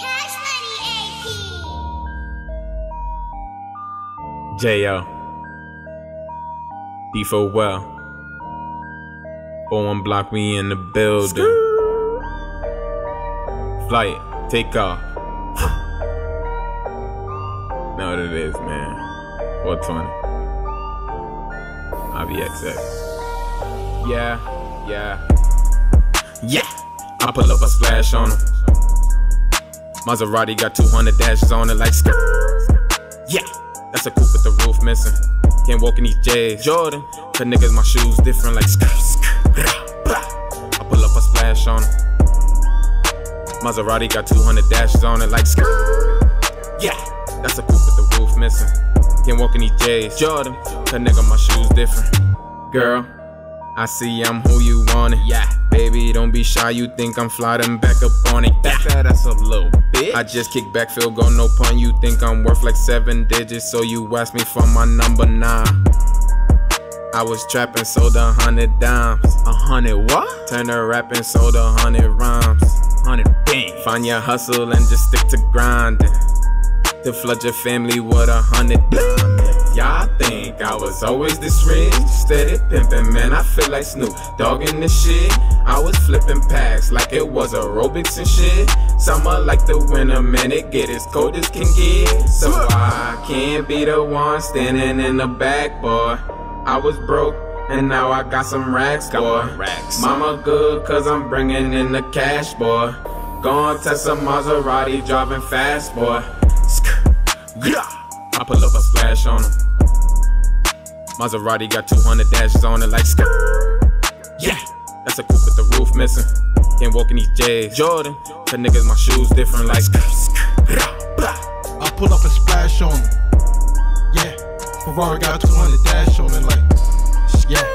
Cash Money AP. J.O. D4 well. 41 block, we in the building. Flight, take off. know what it is, man. 420. IVXX. Yeah, yeah. Yeah! I pull up a splash on him. Maserati got 200 dashes on it like skirt. Yeah! That's a coupe with the roof missing. Can't walk in these J's. Jordan. Cause niggas, my shoes different like skirt. I pull up a splash on him. Maserati got 200 dashes on it like skirt. Yeah, that's a coupe with the roof missing. Can't walk in these J's. Jordan. Cause nigga, my shoes different. Girl, I see I'm who you want it. Yeah. Baby, don't be shy, you think I'm flying back up on it. Yeah. That's a little bit. I just kick back, field goal, no pun. You think I'm worth like seven digits, so you ask me for my number nine. I was trapping, sold a hundred dimes. A hundred what? Turn to rapping, sold a hundred rhymes. Hundred bang. Find your hustle and just stick to grinding. To flood your family with a hundred diamonds. Y'all think I was always this rich? Steady pimping, man, I feel like Snoop Dogg in this shit. I was flipping packs like it was aerobics and shit. Summer like the winter, man, it get as cold as can get. So I can't be the one standing in the back, boy. I was broke. And now I got some racks, boy. Racks. Mama good, cause I'm bringing in the cash, boy. Gone test a Maserati, driving fast, boy. I pull up a splash on him. Maserati got 200 dashes on it like skirt. Yeah, that's a coupe with the roof missing. Can't walk in these J's. Jordan, cause niggas, my shoes different like skirt. I pull up and splash on him. Yeah, Ferrari got 200 dash on it like, yeah.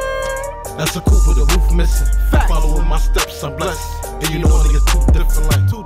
That's a coupe with the roof missing. Following my steps, I'm blessed. And you know niggas too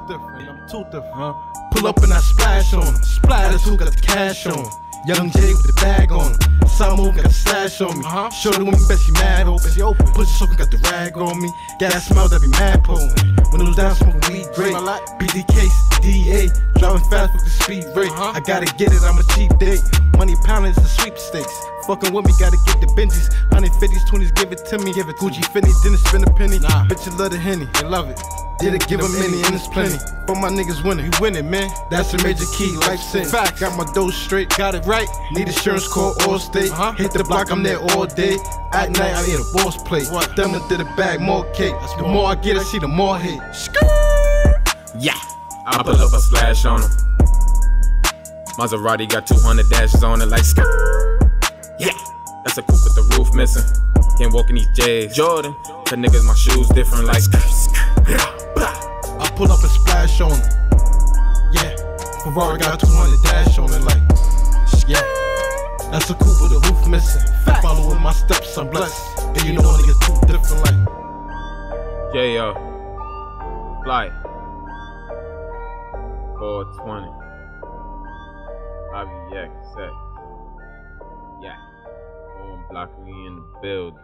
different, like too different. I'm too different, huh? Pull up and I splash on him. Splatters who got the cash on him. Young J with the bag on him. Samo got a stash on me. Uh-huh. Shorty when me bet she mad open. She open. Pussy soaking got the rag on me. Gas smell that be mad potent. When it was down smoking weed, great. BD case, DA. Driving fast with the speed rate. Uh-huh. I gotta get it, I'm a cheap date. Money pounding is the sweepstakes. Fucking with me, gotta get the Benjis. 150s, 20s, give it to me. Give it Gucci, Fendi, didn't spend a penny. Nah. Bitch, you love the Henny. They love it. Did it give a many and it's plenty. But my niggas winning. We winning, man. That's a major key. Life sentence. Fact. Got my dough straight. Got it right. Need insurance call Allstate. Uh-huh. Hit the block, I'm there all day. At night, I eat a boss plate. What? Them did a bag, more cake. That's the more I get, I see the more hate. Yeah, I pull up a splash on him. Maserati got 200 dashes on it like skirt. Yeah, that's a coupe with the roof missing. Can't walk in these J's. Jordan, cause niggas, my shoes different like skirt. I pull up and splash on him. Yeah, Ferrari got 200 dash on it like, yeah. That's a coupe with the roof missing. Following my steps, I'm blessed. And you know niggas too different like. J.O. Flight. 420. IBX sex. Yeah. Home block, we in the building.